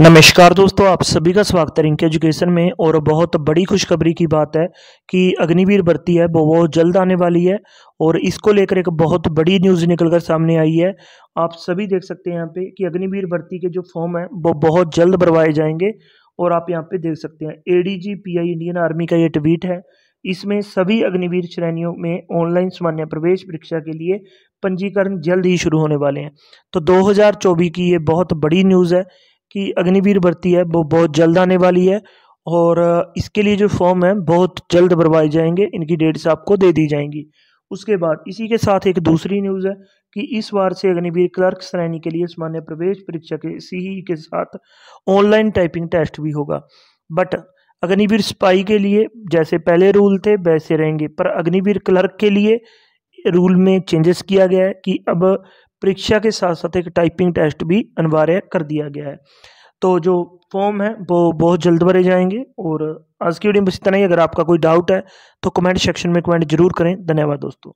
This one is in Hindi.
नमस्कार दोस्तों, आप सभी का स्वागत है रिंक एजुकेशन में। और बहुत बड़ी खुशखबरी की बात है कि अग्निवीर भर्ती है, वो बहुत जल्द आने वाली है। और इसको लेकर एक बहुत बड़ी न्यूज़ निकलकर सामने आई है। आप सभी देख सकते हैं यहाँ पे कि अग्निवीर भर्ती के जो फॉर्म है, वो बहुत जल्द भरवाए जाएँगे। और आप यहाँ पे देख सकते हैं ए डी इंडियन आर्मी का ये ट्वीट है। इसमें सभी अग्निवीर श्रेणियों में ऑनलाइन सामान्य प्रवेश परीक्षा के लिए पंजीकरण जल्द ही शुरू होने वाले हैं। तो 2024 की ये बहुत बड़ी न्यूज़ है। कि अग्निवीर भर्ती है, वो बहुत जल्द आने वाली है और इसके लिए जो फॉर्म है, बहुत जल्द भरवाए जाएँगे, इनकी डेट्स आपको दे दी जाएँगी। उसके बाद, इसी के साथ एक दूसरी न्यूज़ है कि इस बार से अग्निवीर क्लर्क श्रेणी के लिए सामान्य प्रवेश परीक्षा के सी के साथ ऑनलाइन टाइपिंग टेस्ट भी होगा। बट, अग्निवीर सिपाही के लिए जैसे पहले रूल थे, वैसे रहेंगे। पर अग्निवीर क्लर्क के लिए रूल में चेंजेस किया गया है कि अब परीक्षा के साथ साथ एक टाइपिंग टेस्ट भी अनिवार्य कर दिया गया है। तो जो फॉर्म है, वो बहुत जल्द भरे जाएँगे और आज की वीडियो में बस इतना ही। अगर आपका कोई डाउट है तो कमेंट सेक्शन में कमेंट ज़रूर करें। धन्यवाद दोस्तों।